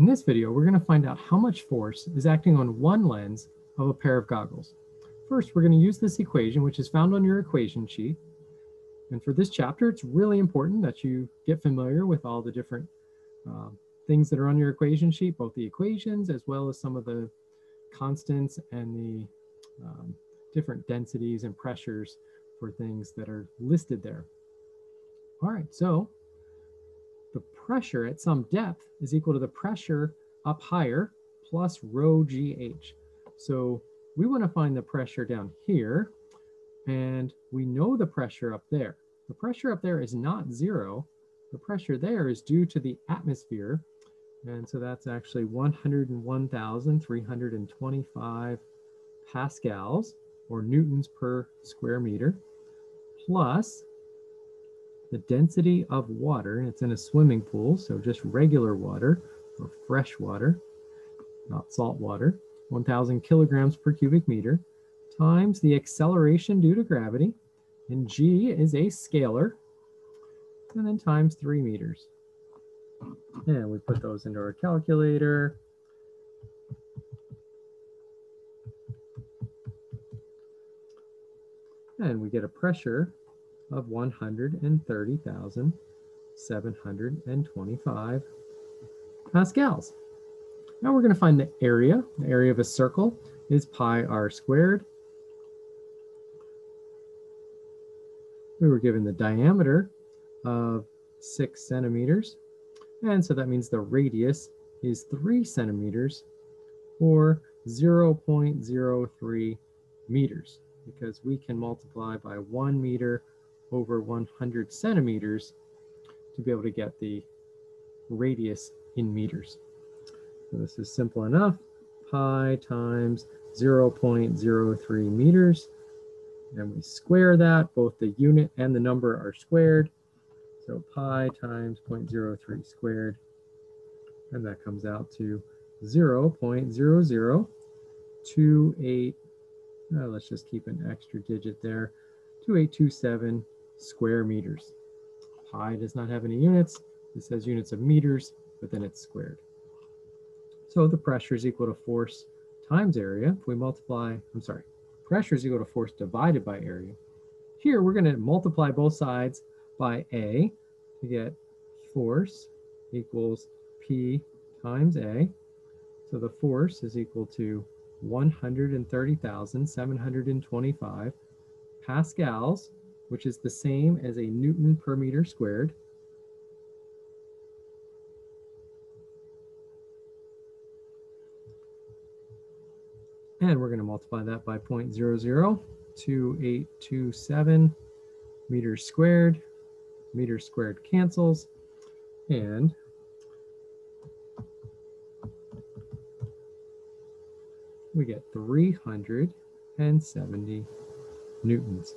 In this video, we're going to find out how much force is acting on one lens of a pair of goggles. First, we're going to use this equation, which is found on your equation sheet. And for this chapter, it's really important that you get familiar with all the different uh, things that are on your equation sheet, both the equations as well as some of the constants and the um, different densities and pressures for things that are listed there. All right, so pressure at some depth is equal to the pressure up higher plus rho GH. So we want to find the pressure down here, and we know the pressure up there. The pressure up there is not zero. The pressure there is due to the atmosphere. And so that's actually 101,325 pascals or newtons per square meter plus the density of water, it's in a swimming pool, so just regular water or fresh water, not salt water, 1,000 kilograms per cubic meter, times the acceleration due to gravity, and g is a scalar, and then times 3 meters. And we put those into our calculator. And we get a pressure of 130,725 pascals. Now we're going to find the area. The area of a circle is pi r squared. We were given the diameter of six centimeters. And so that means the radius is three centimeters or 0.03 meters because we can multiply by one meter over 100 centimeters to be able to get the radius in meters. So this is simple enough. Pi times 0.03 meters. And we square that. Both the unit and the number are squared. So pi times 0.03 squared. And that comes out to 0 0.0028. Uh, let's just keep an extra digit there. 2827 square meters. Pi does not have any units. It says units of meters, but then it's squared. So the pressure is equal to force times area. If we multiply, I'm sorry, pressure is equal to force divided by area. Here, we're going to multiply both sides by A to get force equals P times A. So the force is equal to 130,725 pascals which is the same as a Newton per meter squared. And we're going to multiply that by 0.002827 meters squared. Meters squared cancels. And we get 370 newtons.